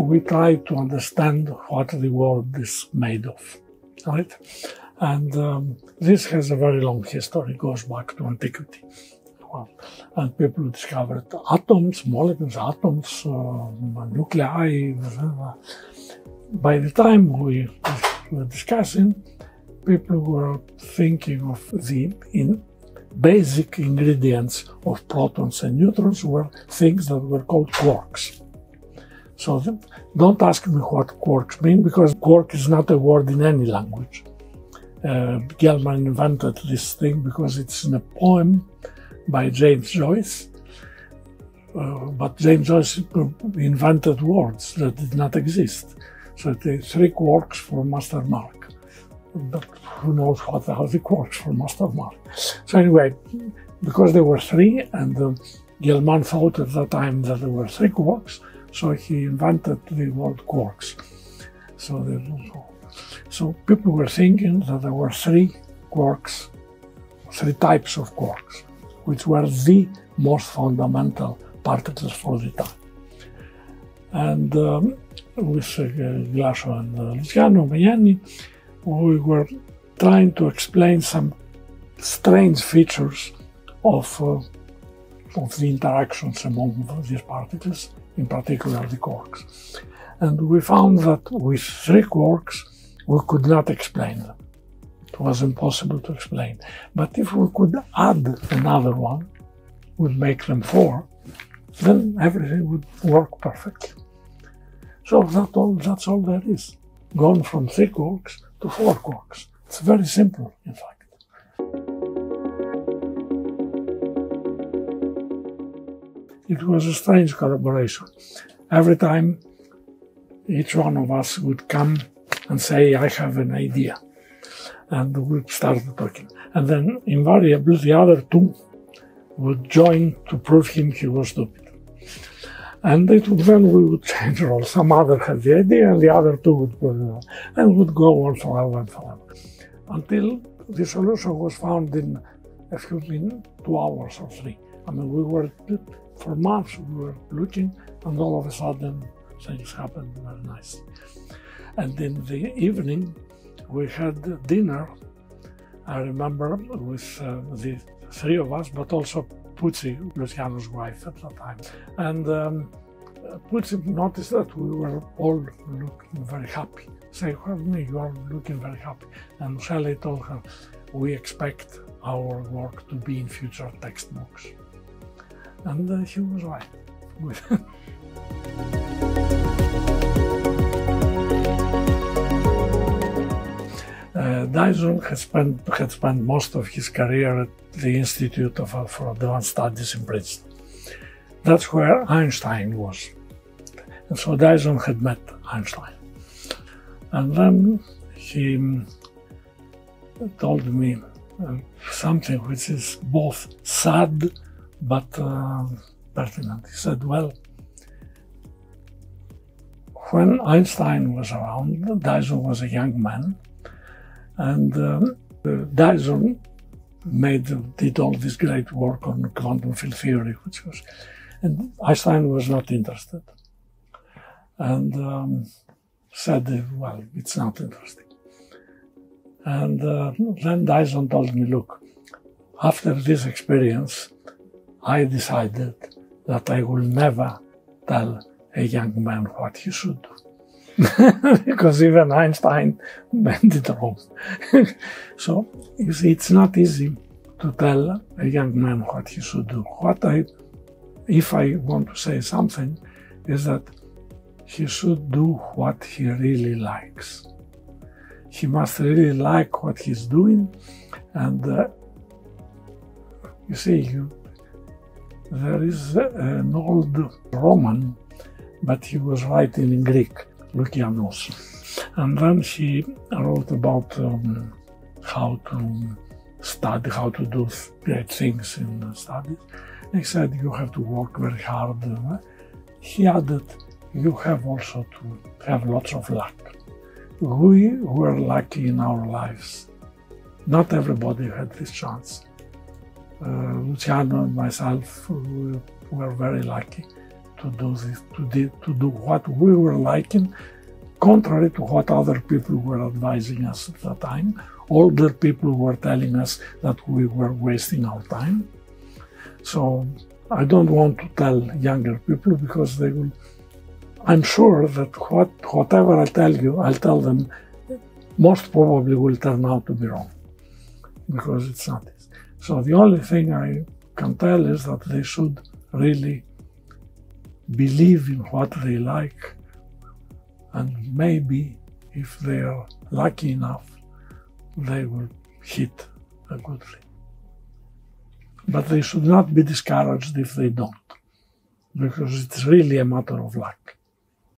we try to understand what the world is made of, right? And um, this has a very long history, goes back to antiquity. Well, and people discovered atoms, molecules, atoms, uh, nuclei. By the time we were discussing, people were thinking of the in basic ingredients of protons and neutrons were things that were called quarks. So don't ask me what quarks mean because quark is not a word in any language. Uh, Gell-Mann invented this thing because it's in a poem by James Joyce. Uh, but James Joyce invented words that did not exist. So three quarks for Master Mark. But who knows what how the quarks for Master Mark. So anyway, because there were three, and uh, Gell-Mann thought at that time that there were three quarks, so he invented the word quarks. So, there, so people were thinking that there were three quarks, three types of quarks, which were the most fundamental particles for the time. And um, with uh, Glashow and uh, Luciano Maiani, we were trying to explain some strange features of, uh, of the interactions among these particles, in particular the quarks. And we found that with three quarks, we could not explain them. It was impossible to explain. But if we could add another one, would make them four, then everything would work perfectly. So that all, that's all there is. Gone from three quarks to four quarks. It's very simple, in fact. It was a strange collaboration. Every time each one of us would come and say, I have an idea. And we started talking. And then invariably the other two would join to prove him he was stupid. And it would, then we would change roles. Some other had the idea, and the other two would go, and would go on forever and forever. Until the solution was found in a few minutes, two hours or three. I mean, we were, for months, we were looking, and all of a sudden, things happened very nicely. And in the evening, we had dinner, I remember, with uh, the three of us, but also Puzzi, Luciano's wife at that time. And um, Puzzi noticed that we were all looking very happy. Say, well, you are looking very happy. And Shelly told her, we expect our work to be in future textbooks. And uh, she was right. Uh, Dyson had spent, had spent most of his career at the Institute of, for Advanced Studies in Princeton. That's where Einstein was. And so Dyson had met Einstein. And then he told me uh, something which is both sad but uh, pertinent. He said, Well, when Einstein was around, Dyson was a young man, and um, Dyson made did all this great work on quantum field theory, which was, and Einstein was not interested, and um, said, "Well, it's not interesting." And uh, then Dyson told me, "Look, after this experience, I decided that I will never tell a young man what he should do." because even Einstein meant it wrong. so, you see, it's not easy to tell a young man what he should do. What I, if I want to say something, is that he should do what he really likes. He must really like what he's doing, and uh, you see, you, there is an old Roman, but he was writing in Greek Lukianos. And then he wrote about um, how to study, how to do great things in studies. He said you have to work very hard. He added, you have also to have lots of luck. We were lucky in our lives. Not everybody had this chance. Uh, Luciano and myself we were very lucky to do this, to, do, to do what we were liking, contrary to what other people were advising us at the time. Older people were telling us that we were wasting our time. So I don't want to tell younger people because they will. I'm sure that what whatever I tell you, I'll tell them most probably will turn out to be wrong because it's not. So the only thing I can tell is that they should really believe in what they like and maybe if they are lucky enough they will hit a good thing. But they should not be discouraged if they don't, because it's really a matter of luck.